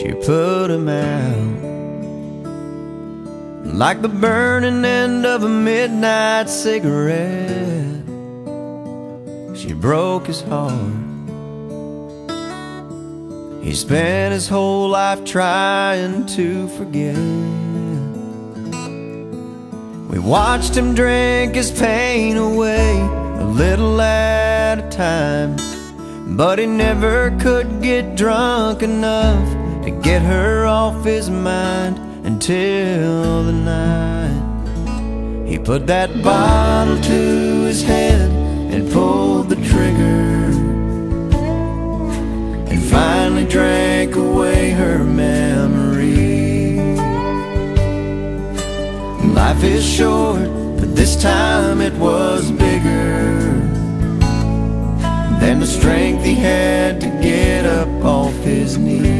she put him out. Like the burning end of a midnight cigarette, she broke his heart. He spent his whole life trying to forget. We watched him drink his pain away a little at a time. But he never could get drunk enough to get her off his mind until the night he put that bottle to his head and pulled the trigger and finally drank away her memory. Life is short, but this time it was bigger than the strength he had to get up off his knees.